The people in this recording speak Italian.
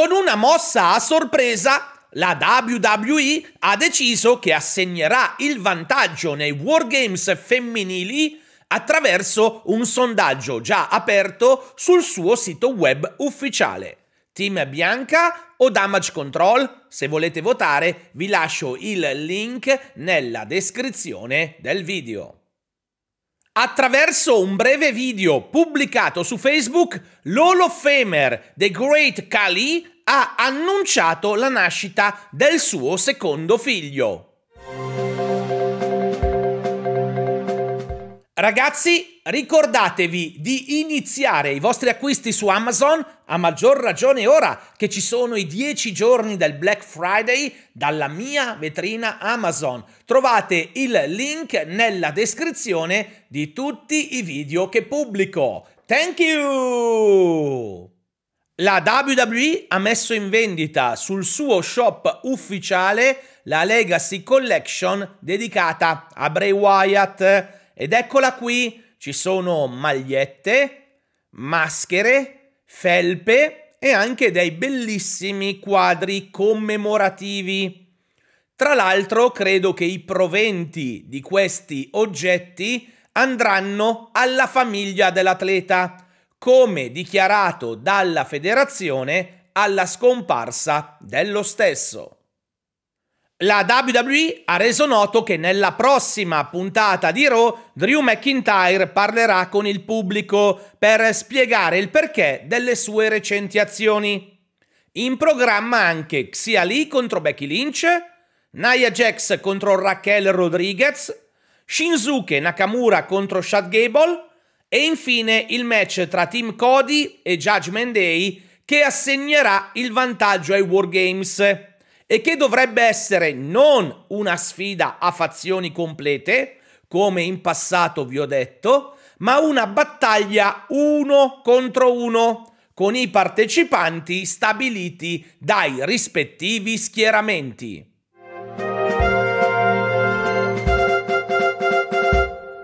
Con una mossa a sorpresa, la WWE ha deciso che assegnerà il vantaggio nei Wargames femminili attraverso un sondaggio già aperto sul suo sito web ufficiale. Team Bianca o Damage Control? Se volete votare vi lascio il link nella descrizione del video. Attraverso un breve video pubblicato su Facebook, l'Hall of Famer The Great Khali ha annunciato la nascita del suo secondo figlio. Ragazzi, ricordatevi di iniziare i vostri acquisti su Amazon, a maggior ragione ora che ci sono i 10 giorni del Black Friday dalla mia vetrina Amazon. Trovate il link nella descrizione di tutti i video che pubblico. Thank you! La WWE ha messo in vendita sul suo shop ufficiale la Legacy Collection dedicata a Bray Wyatt ed eccola qui, ci sono magliette, maschere, felpe e anche dei bellissimi quadri commemorativi. Tra l'altro credo che i proventi di questi oggetti andranno alla famiglia dell'atleta, come dichiarato dalla federazione alla scomparsa dello stesso. La WWE ha reso noto che nella prossima puntata di Raw Drew McIntyre parlerà con il pubblico per spiegare il perché delle sue recenti azioni. In programma anche Xia Lee contro Becky Lynch, Nia Jax contro Raquel Rodriguez, Shinsuke Nakamura contro Chad Gable e infine il match tra Team Cody e Judgment Day che assegnerà il vantaggio ai Wargames e che dovrebbe essere non una sfida a fazioni complete, come in passato vi ho detto, ma una battaglia uno contro uno con i partecipanti stabiliti dai rispettivi schieramenti.